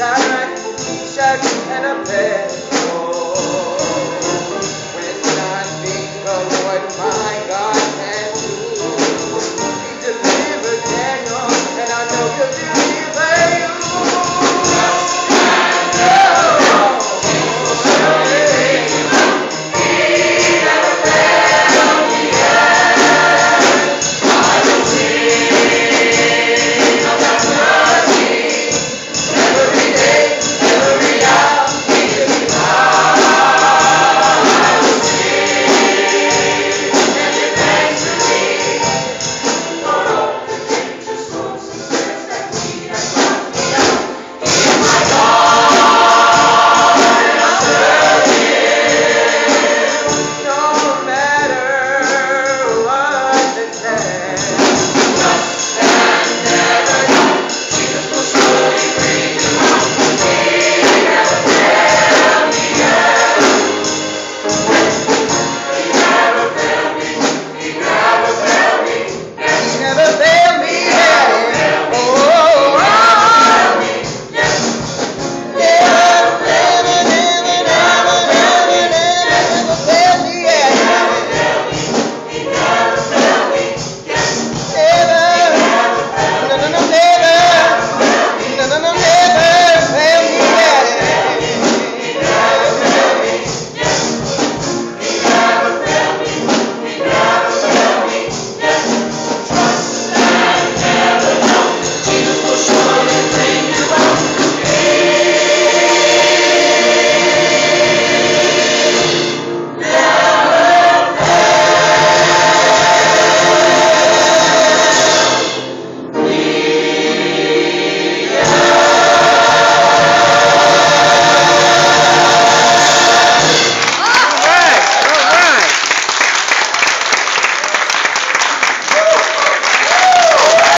Shadrach, Meshach, and Abednego.